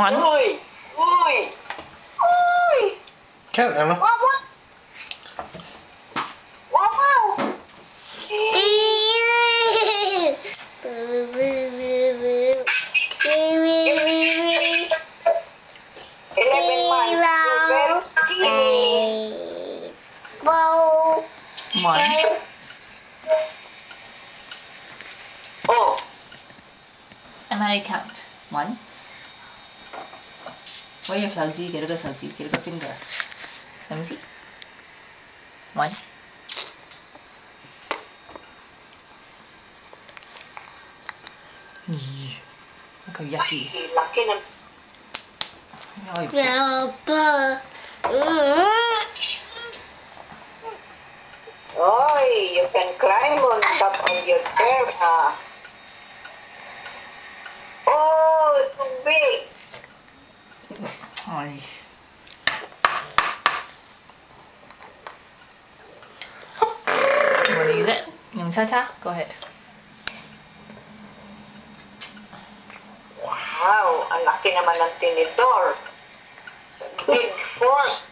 One. Uy! Uy! Uy! Count, Emma. Wow, wow! Wow, wow! Eleven months. You're very skinny. One. Oh, Am I count? One. Where your flugsy? Get a good flugsy. Get a good finger. Let me see. One. Yee. Look how yucky. laki ng... Oh, Oy, you can climb on top of your chair, ha? Oh, too big. Ay. You wanna use it? Yung cha-cha? Go ahead. Wow, ang laki naman ng tinidor. Big fork.